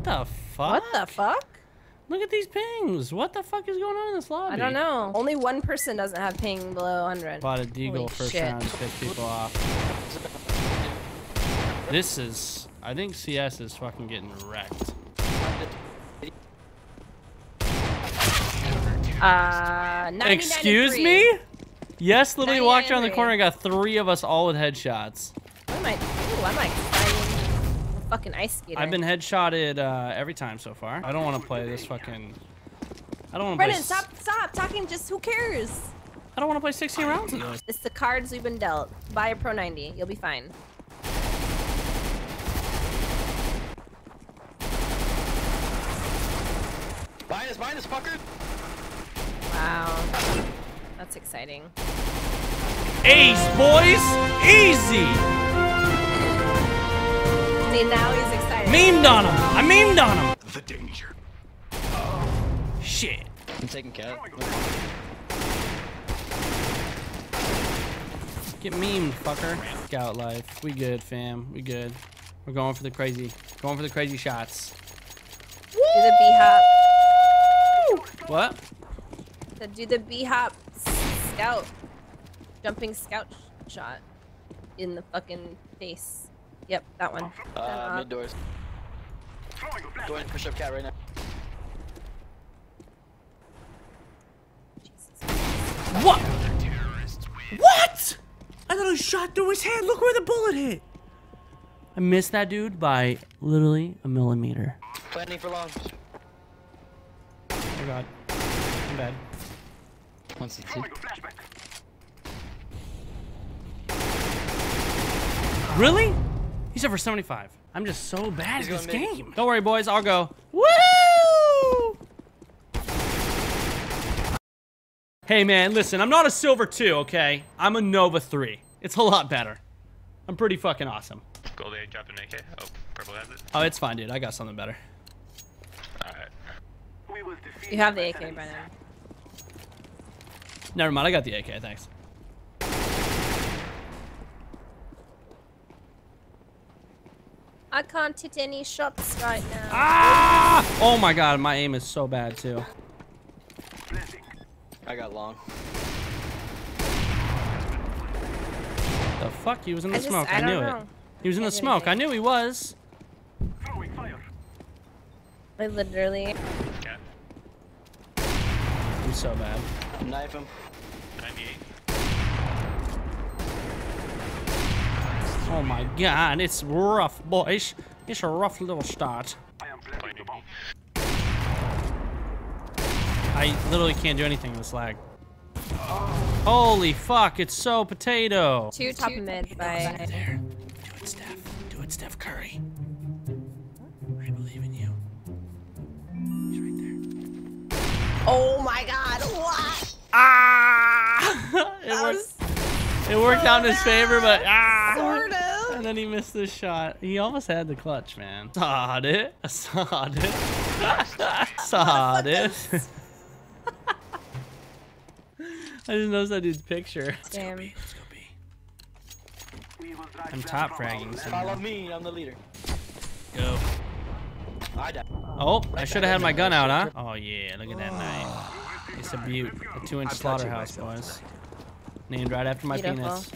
What the fuck? What the fuck? Look at these pings. What the fuck is going on in this lobby? I don't know. Only one person doesn't have ping below 100. Bought a deagle Holy first shit. round to piss people off. This is, I think CS is fucking getting wrecked. Uh, 90, Excuse 93. me? Yes, literally walked around the corner and got three of us all with headshots. What am I? Ooh, I'm like fucking ice skater. I've been headshotted uh, every time so far. I don't want to play this fucking. I don't want to play. Brennan, s- stop, stop talking. Just who cares? I don't want to play 16 rounds of this. It's the cards we've been dealt. Buy a Pro 90. You'll be fine. Behind us, behind us, fucker! Wow. That's exciting. Ace, boys! Easy! See, now he's excited. Memed on him! I memed on him! The danger. Shit. I'm taking cat. Get memed, fucker. Scout life. We good, fam. We good. We're going for the crazy. Going for the crazy shots. Do the B hop. What? To do the B hop scout. Jumping scout sh- shot. In the fucking face. Yep, that one. Uh, Uh, mid doors. Go ahead and push up cat right now. What? What? I got a shot through his head. Look where the bullet hit. I missed that dude by literally a millimeter. Planning for long. Oh god. I'm bad. One CT. Really? He's over 75. I'm just so bad He's at this going mid. game. Don't worry, boys. I'll go. Woo! Hey, man, listen. I'm not a silver 2, okay? I'm a Nova 3. It's a lot better. I'm pretty fucking awesome. Gold A dropped an AK. Oh, purple has it. Oh, it's fine, dude. I got something better. Alright. You have the AK, by Brennan. Never mind. I got the AK. Thanks. I can't hit any shots right now. Ah! Oh my god, my aim is so bad, too. I got long. The fuck? He was in the I just- smoke. I I, knew know. it. He was in the smoke. I knew he was. I literally. Cat. I'm so bad. Knife him. 98. Oh my god, it's rough, boys. It's a rough little start. I literally can't do anything in this lag. Holy fuck, it's so potato. Two top of mid by. There. Do it, Steph. Do it, Steph Curry. I believe in you. He's right there. Oh my god, what? Ah! it, worked, was it worked out in his favor, but ah! Sort of. And then he missed the shot. He almost had the clutch, man. Sawed it. Sawed it. Sawed it. I just noticed that dude's picture. Damn. Let's go B. I'm top fragging Follow somehow. me, I'm the leader. Go. I died. Oh, I should have had my gun out, huh? Oh yeah, look at that oh. knife. It's a beaut. A two-inch slaughterhouse, myself boys. Named right after my Beautiful. penis.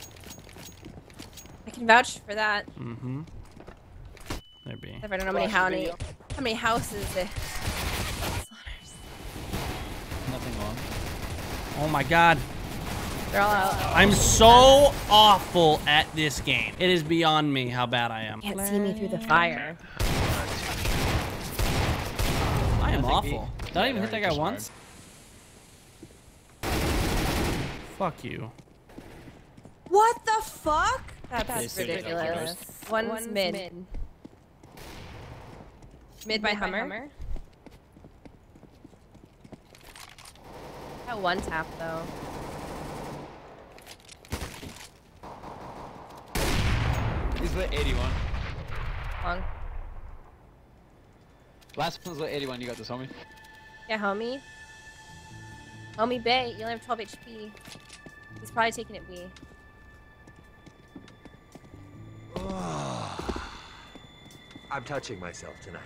I can vouch for that. Mm-hmm. There be. I don't know how many, how many, how many houses they. Nothing long. Oh my god. They're all out. I'm so awful at this game. It is beyond me how bad I am. Can't see me through the fire. I am awful. Did I even hit that guy once? Fuck you. What the fuck? That's, That's ridiculous. ridiculous. One's, mid. mid. by Hummer. That one tap though. He's lit 81. Long. Last one's lit 81. You got this, homie. Yeah, homie. Homie Bay, you only have 12 HP. He's probably taking it B. I'm touching myself tonight.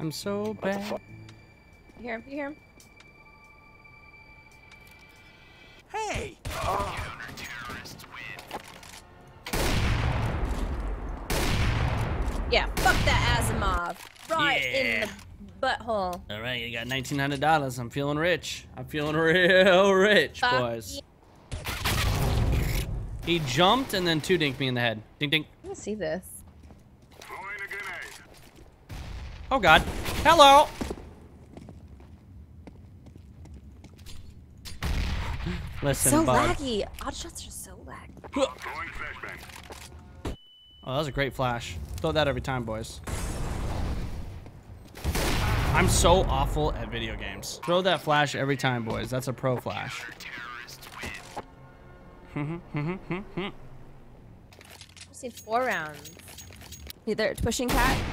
I'm so bad. You hear him? You hear him? Hey! Oh. Yeah, fuck that Asiimov. Right yeah. in the butthole. All right, you got $1,900. I'm feeling rich. I'm feeling real rich, Fuck boys. yeah. He jumped and then two dinked me in the head. Dink dink. I to see this. Oh god. Hello. Listen, so bud. laggy. Odd shots are so laggy. Oh, that was a great flash. Throw that every time, boys. I'm so awful at video games. Throw that flash every time, boys. That's a pro flash. I've seen four rounds. Either pushing cat.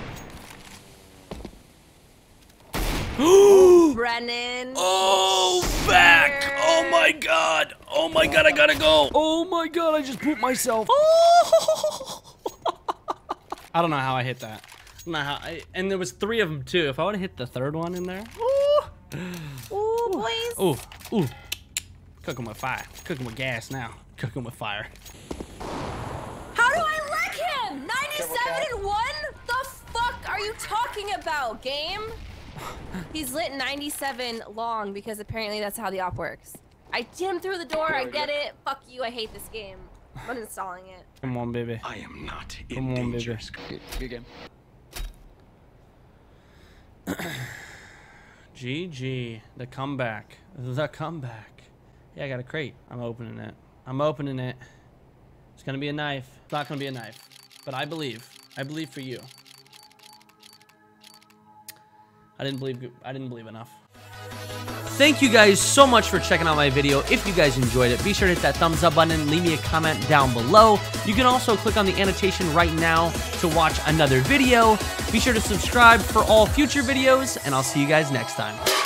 Oh, Brennan. Oh, back! Oh my god! Oh my god, I gotta go! Oh my god, I just pooped myself. Oh. I don't know how I hit that. I don't know how I, and there was three of them too. If I would have hit the third one in there. Ooh, boys. Ooh, ooh. Cooking with fire. Cooking with gas now. Cooking with fire. How do I wreck him? 97 and 1? The fuck are you talking about, game? He's lit 97 long because apparently that's how the op works. I did him through the door, I get it. Fuck you, I hate this game. I'm uninstalling it. Come on, baby. I am not Come in on, danger. baby. Good, good game. GG. The comeback. The comeback. Yeah, I got a crate. I'm opening it. I'm opening it. It's gonna be a knife. It's not gonna be a knife. But I believe. I believe for you. I didn't believe I didn't believe enough. Thank you guys so much for checking out my video. If you guys enjoyed it, be sure to hit that thumbs up button leave me a comment down below. You can also click on the annotation right now to watch another video. Be sure to subscribe for all future videos, and I'll see you guys next time.